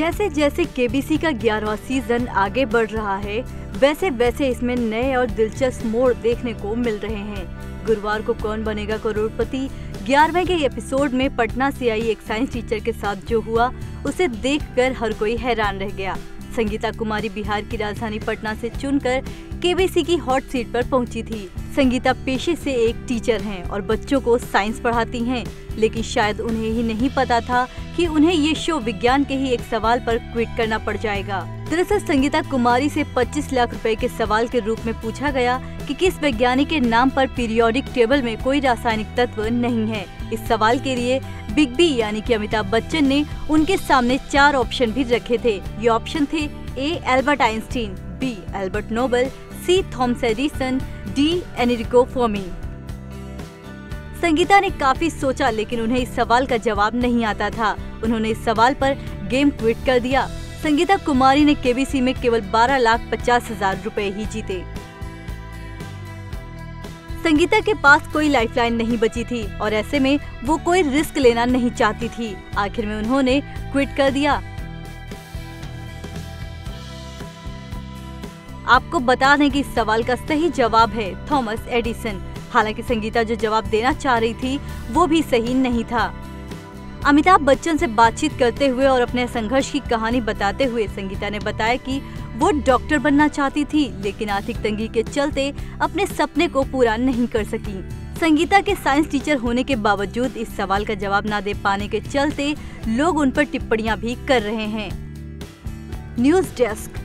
जैसे जैसे केबीसी का ग्यारहवा सीज़न आगे बढ़ रहा है वैसे वैसे इसमें नए और दिलचस्प मोड़ देखने को मिल रहे हैं। गुरुवार को कौन बनेगा करोड़पति? ग्यारहवें के एपिसोड में पटना से आई एक साइंस टीचर के साथ जो हुआ, उसे देखकर हर कोई हैरान रह गया। संगीता कुमारी बिहार की राजधानी पटना से चुनकर केबीसी की हॉट सीट पर पहुँची थी। संगीता पेशे से एक टीचर हैं और बच्चों को साइंस पढ़ाती हैं, लेकिन शायद उन्हें ही नहीं पता था कि उन्हें ये शो विज्ञान के ही एक सवाल पर क्विट करना पड़ जाएगा। दरअसल संगीता कुमारी से 25 लाख रुपए के सवाल के रूप में पूछा गया कि किस वैज्ञानिक के नाम पर पीरियोडिक टेबल में कोई रासायनिक तत्व नहीं है। इस सवाल के लिए बिग बी यानी कि अमिताभ बच्चन ने उनके सामने चार ऑप्शन भी रखे थे। ये ऑप्शन थे A Albert Einstein B Albert Nobel C Thomas Edison D Enrico Fermi Sangeeta ने काफ़ी सोचा, लेकिन उन्हें इस सवाल का जवाब नहीं आता था। उन्होंने इस सवाल पर गेम क्विट कर दिया। संगीता कुमारी ने केबीसी में केवल बारह लाख पचास हज़ार रूपए ही जीते। संगीता के पास कोई लाइफलाइन नहीं बची थी और ऐसे में वो कोई रिस्क लेना नहीं चाहती थी। आखिर में उन्होंने क्विट कर दिया। आपको बता दें कि इस सवाल का सही जवाब है थॉमस एडिसन। हालाँकि संगीता जो जवाब देना चाह रही थी, वो भी सही नहीं था। अमिताभ बच्चन से बातचीत करते हुए और अपने संघर्ष की कहानी बताते हुए संगीता ने बताया कि वो डॉक्टर बनना चाहती थी, लेकिन आर्थिक तंगी के चलते अपने सपने को पूरा नहीं कर सकी। संगीता के साइंस टीचर होने के बावजूद इस सवाल का जवाब न दे पाने के चलते लोग उन पर टिप्पणियाँ भी कर रहे हैं। News desk.